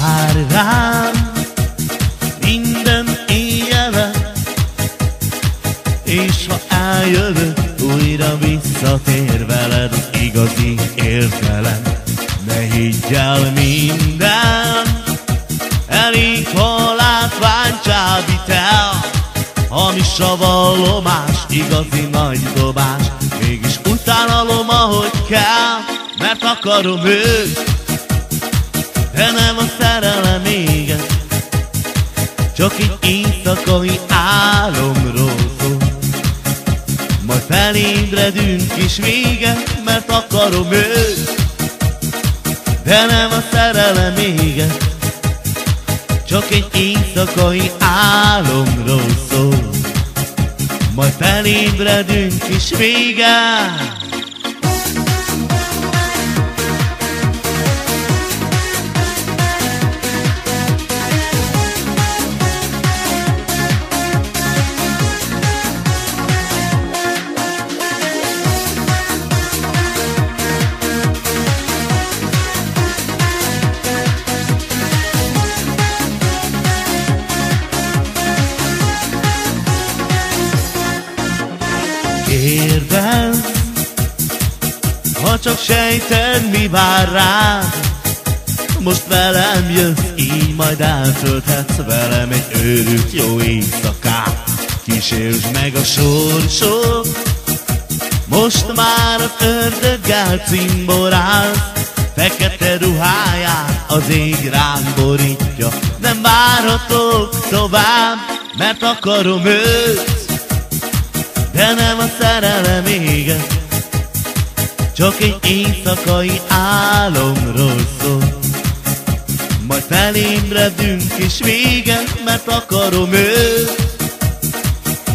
vár rám minden éjjelen, és ha eljövök, újra visszatér veled az igazi értelem. Ne higgy el minden, elég, ha látvány csábít el, hamis a vallomás, igazi nagy dobás, mégis utána lom, ahogy kell, mert akarom őt, de nem a szerelem éget, csak egy éjszakai álomról szól. Majd felébredünk is vége, mert akarom őt, de nem a szerelem éget, csak egy éjszakai álomról szól. Majd felébredünk is vége. Csak sejted, mi vár rád, most velem jössz, így majd eltölthetsz velem egy őrült jó éjszakát. Kísérsz meg a sorsot, most már az ördöggel cimborál, Fekete ruháját az ég rám borítja, nem várhatok tovább, mert akarom őt, de nem a szerelem éget, csak egy éjszakai álomról szól. Majd felébredünk és vége, mert akarom őt,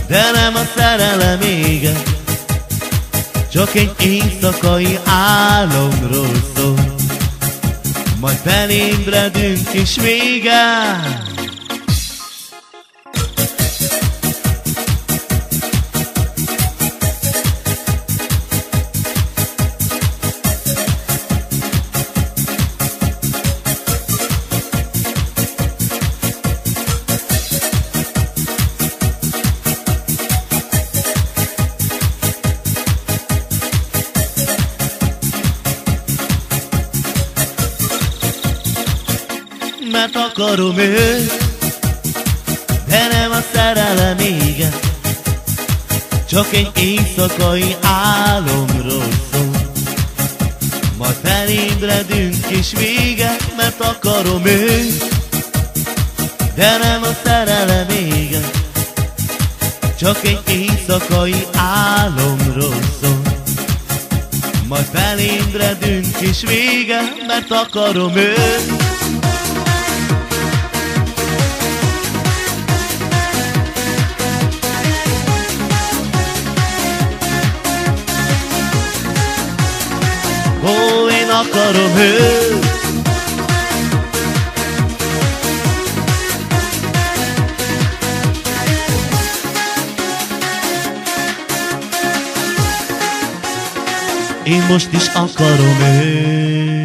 de nem a szerelem éget, csak egy éjszakai álomról szól. Majd felébredünk és vége. Mert akarom őt, de nem a szerelem éget, csak egy éjszakai álomról szól. Majd felébredünk és vége, mert akarom őt, de nem a szerelem éget, csak egy éjszakai álomról szól. Majd felébredünk és vége, mert akarom őt, Ó, én akarom őt Én most is akarom őt